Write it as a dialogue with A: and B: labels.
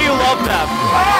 A: you love them?